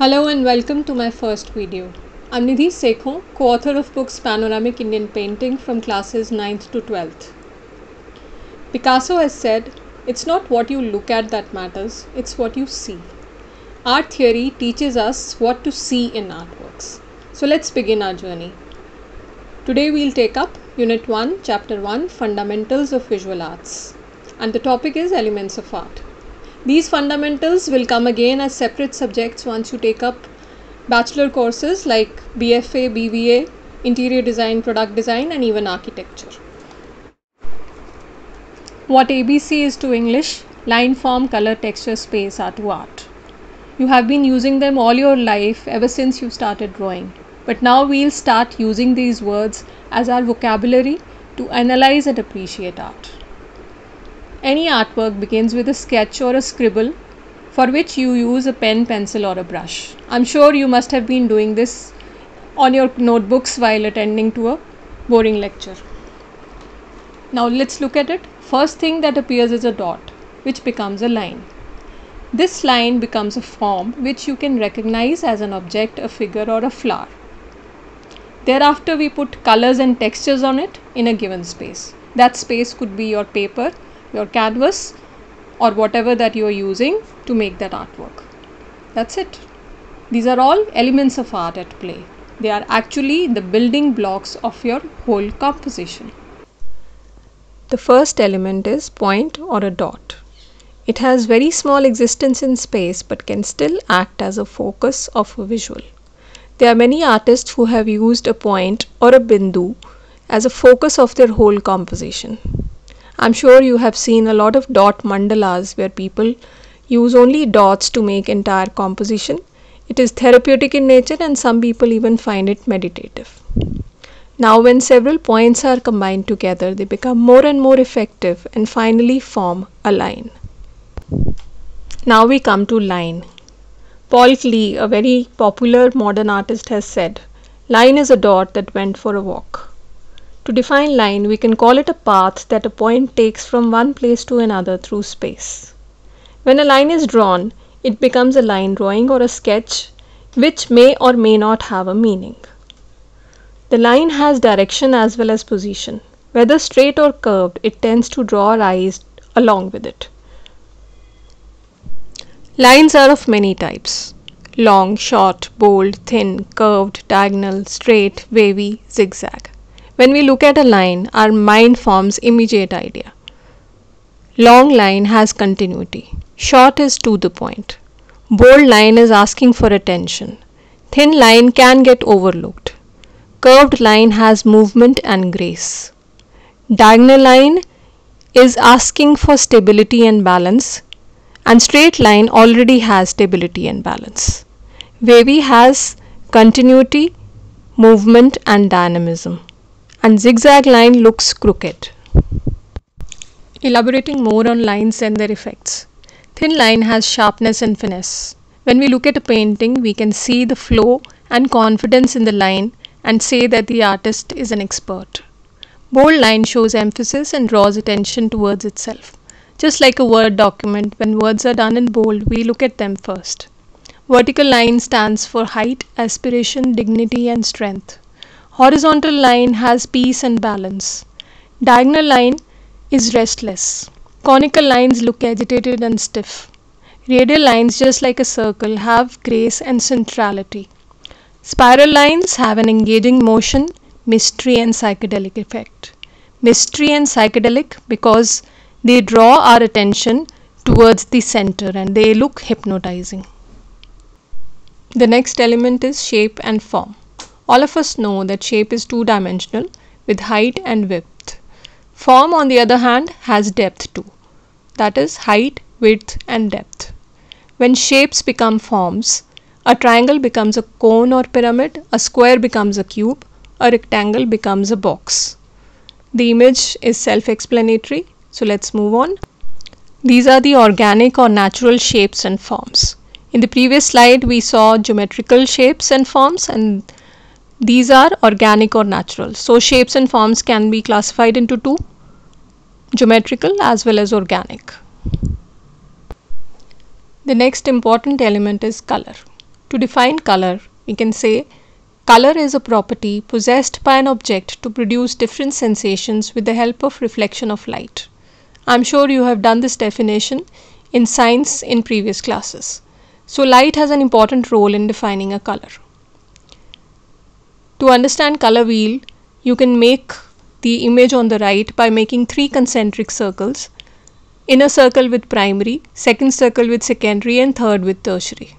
Hello and welcome to my first video. I'm Nidhi Sekhon, co-author of books Panoramic Indian Painting from classes 9th to 12th. Picasso has said, it's not what you look at that matters, it's what you see. Art theory teaches us what to see in artworks. So let's begin our journey. Today we'll take up Unit 1, Chapter 1, Fundamentals of Visual Arts. And the topic is Elements of Art. These fundamentals will come again as separate subjects once you take up bachelor courses like BFA, BVA, interior design, product design, and even architecture. What ABC is to English, line, form, color, texture, space are to art. You have been using them all your life ever since you started drawing. But now we'll start using these words as our vocabulary to analyze and appreciate art. Any artwork begins with a sketch or a scribble for which you use a pen, pencil, or a brush. I'm sure you must have been doing this on your notebooks while attending to a boring lecture. Now let's look at it. First thing that appears is a dot, which becomes a line. This line becomes a form which you can recognize as an object, a figure, or a flower. Thereafter, we put colors and textures on it in a given space. That space could be your paper, your canvas or whatever that you are using to make that artwork. That's it. These are all elements of art at play. They are actually the building blocks of your whole composition. The first element is point or a dot. It has very small existence in space but can still act as a focus of a visual. There are many artists who have used a point or a bindu as a focus of their whole composition. I'm sure you have seen a lot of dot mandalas where people use only dots to make entire composition. It is therapeutic in nature and some people even find it meditative. Now when several points are combined together, they become more and more effective and finally form a line. Now we come to line. Paul Klee, a very popular modern artist has said, line is a dot that went for a walk. To define line, we can call it a path that a point takes from one place to another through space. When a line is drawn, it becomes a line drawing or a sketch which may or may not have a meaning. The line has direction as well as position. Whether straight or curved, it tends to draw our eyes along with it. Lines are of many types long, short, bold, thin, curved, diagonal, straight, wavy, zigzag. When we look at a line, our mind forms immediate idea. Long line has continuity. Short is to the point. Bold line is asking for attention. Thin line can get overlooked. Curved line has movement and grace. Diagonal line is asking for stability and balance and straight line already has stability and balance. Wavy has continuity, movement and dynamism and zigzag line looks crooked. Elaborating more on lines and their effects. Thin line has sharpness and finesse. When we look at a painting, we can see the flow and confidence in the line and say that the artist is an expert. Bold line shows emphasis and draws attention towards itself. Just like a Word document, when words are done in bold, we look at them first. Vertical line stands for height, aspiration, dignity, and strength. Horizontal line has peace and balance. Diagonal line is restless. Conical lines look agitated and stiff. Radial lines, just like a circle, have grace and centrality. Spiral lines have an engaging motion, mystery, and psychedelic effect. Mystery and psychedelic because they draw our attention towards the center and they look hypnotizing. The next element is shape and form. All of us know that shape is two dimensional with height and width. Form, on the other hand, has depth too. That is height, width, and depth. When shapes become forms, a triangle becomes a cone or pyramid, a square becomes a cube, a rectangle becomes a box. The image is self explanatory, so let's move on. These are the organic or natural shapes and forms. In the previous slide, we saw geometrical shapes and forms, and these are organic or natural. So shapes and forms can be classified into two, geometrical as well as organic. The next important element is color. To define color, we can say color is a property possessed by an object to produce different sensations with the help of reflection of light. I'm sure you have done this definition in science in previous classes. So, light has an important role in defining a color. To understand color wheel, you can make the image on the right by making three concentric circles inner circle with primary, second circle with secondary, and third with tertiary.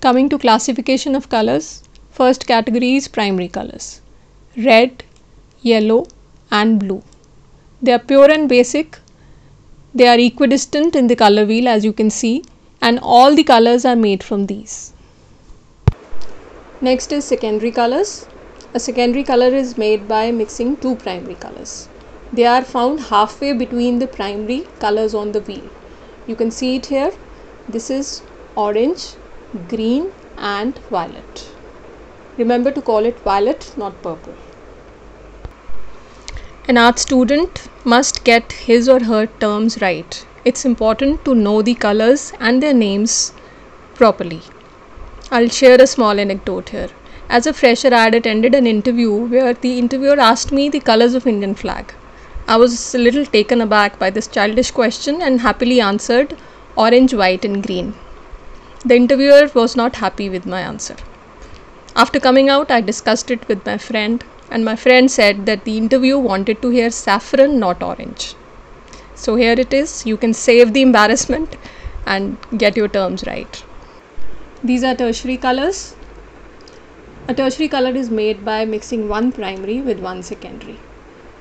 Coming to classification of colors, first category is primary colors red, yellow, and blue. They are pure and basic. They are equidistant in the color wheel as you can see, and all the colors are made from these. Next is secondary colors. A secondary color is made by mixing two primary colors. They are found halfway between the primary colors on the wheel. You can see it here. This is orange, green and violet. Remember to call it violet, not purple. An art student must get his or her terms right. It's important to know the colors and their names properly. I'll share a small anecdote here. As a fresher, I had attended an interview where the interviewer asked me the colors of Indian flag. I was a little taken aback by this childish question and happily answered orange, white, and green. The interviewer was not happy with my answer. After coming out, I discussed it with my friend, and my friend said that the interview wanted to hear saffron, not orange. So here it is. You can save the embarrassment and get your terms right. These are tertiary colors. A tertiary color is made by mixing one primary with one secondary.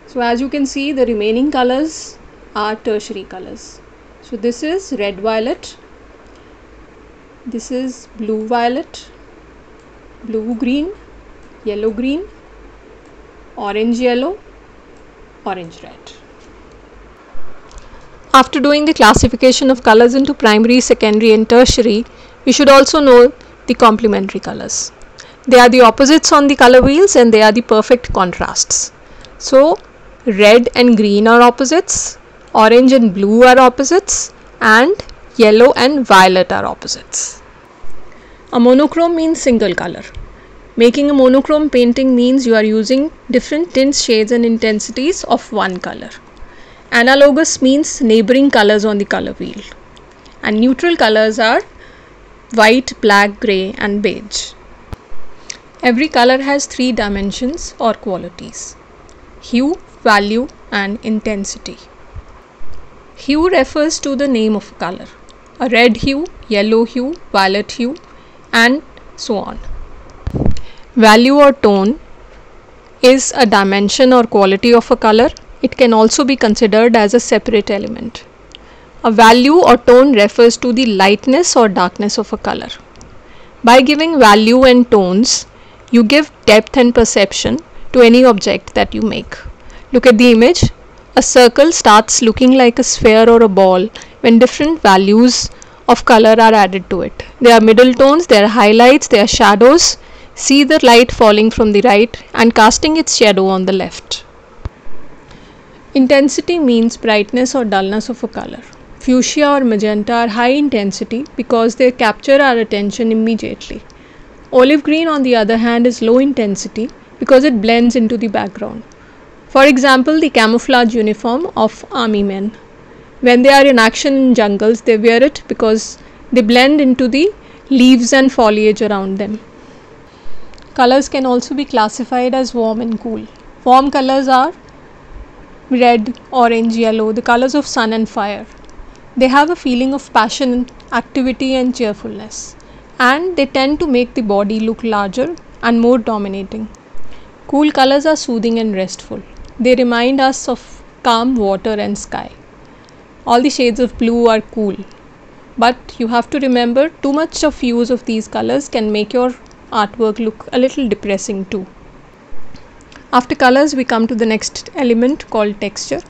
So as you can see the remaining colors are tertiary colors. So this is red violet, this is blue violet, blue green, yellow green, orange yellow, orange red. After doing the classification of colors into primary, secondary and tertiary, we should also know the complementary colors. They are the opposites on the color wheels and they are the perfect contrasts. So, red and green are opposites, orange and blue are opposites, and yellow and violet are opposites. A monochrome means single color. Making a monochrome painting means you are using different tints, shades, and intensities of one color. Analogous means neighboring colors on the color wheel. And neutral colors are white, black, grey and beige. Every color has three dimensions or qualities hue, value, and intensity. Hue refers to the name of a color a red hue, yellow hue, violet hue, and so on. Value or tone is a dimension or quality of a color. It can also be considered as a separate element. A value or tone refers to the lightness or darkness of a color. By giving value and tones, you give depth and perception to any object that you make. Look at the image. A circle starts looking like a sphere or a ball when different values of color are added to it. There are middle tones, there are highlights, there are shadows. See the light falling from the right and casting its shadow on the left. Intensity means brightness or dullness of a color. Fuchsia or magenta are high intensity because they capture our attention immediately. Olive green, on the other hand, is low intensity because it blends into the background. For example, the camouflage uniform of army men. When they are in action in jungles, they wear it because they blend into the leaves and foliage around them. Colors can also be classified as warm and cool. Warm colors are red, orange, yellow, the colors of sun and fire. They have a feeling of passion, activity, and cheerfulness, and they tend to make the body look larger and more dominating. Cool colors are soothing and restful. They remind us of calm water and sky. All the shades of blue are cool, but you have to remember too much of use of these colors can make your artwork look a little depressing too. After colors, we come to the next element called texture.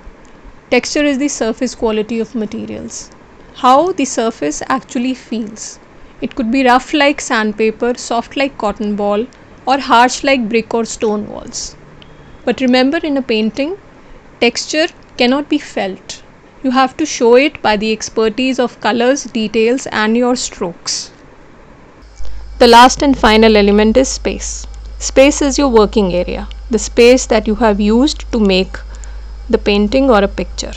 Texture is the surface quality of materials. How the surface actually feels. It could be rough like sandpaper, soft like cotton ball, or harsh like brick or stone walls. But remember, in a painting, texture cannot be felt. You have to show it by the expertise of colors, details, and your strokes. The last and final element is space. Space is your working area, the space that you have used to make the painting or a picture.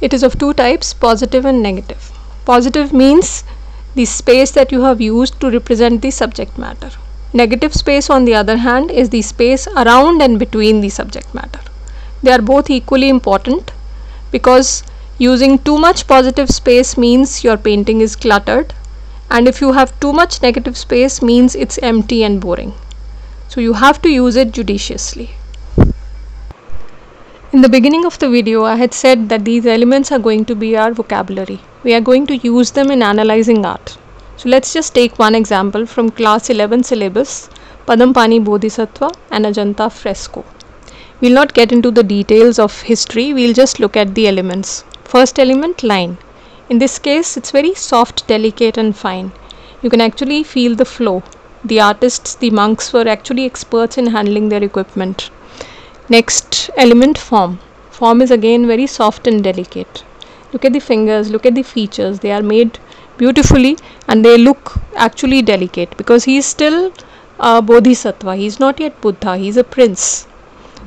It is of two types positive and negative. Positive means the space that you have used to represent the subject matter. Negative space, on the other hand, is the space around and between the subject matter. They are both equally important because using too much positive space means your painting is cluttered and if you have too much negative space means it's empty and boring. So you have to use it judiciously. In the beginning of the video, I had said that these elements are going to be our vocabulary. We are going to use them in analyzing art. So let's just take one example from class 11 syllabus, Padampani Bodhisattva and Ajanta fresco. We'll not get into the details of history, we'll just look at the elements. First element, line. In this case, it's very soft, delicate and fine. You can actually feel the flow. The artists, the monks were actually experts in handling their equipment. Next element form. Form is again very soft and delicate. Look at the fingers, look at the features. They are made beautifully and they look actually delicate because he is still a bodhisattva. He is not yet Buddha. He is a prince.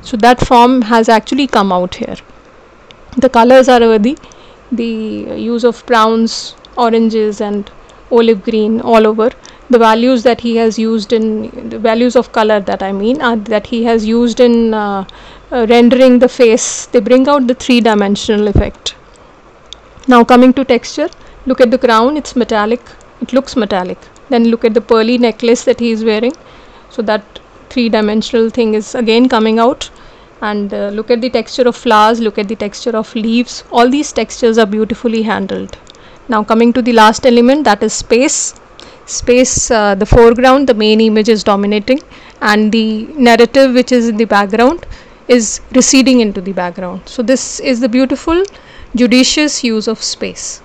So that form has actually come out here. The colors are worthy. The use of browns, oranges and olive green all over the values that he has used in the values of color that I mean are that he has used in uh, uh, rendering the face they bring out the three dimensional effect. Now coming to texture look at the crown it's metallic it looks metallic. Then look at the pearly necklace that he is wearing. So that three dimensional thing is again coming out. And uh, look at the texture of flowers look at the texture of leaves. All these textures are beautifully handled. Now coming to the last element that is space space uh, the foreground the main image is dominating and the narrative which is in the background is receding into the background. So this is the beautiful judicious use of space.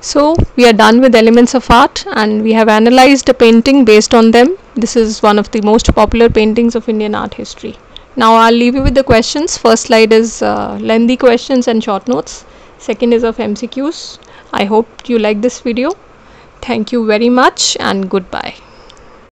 So we are done with elements of art and we have analyzed a painting based on them. This is one of the most popular paintings of indian art history. Now i'll leave you with the questions. First slide is uh, lengthy questions and short notes. Second is of mcqs i hope you like this video Thank you very much and goodbye.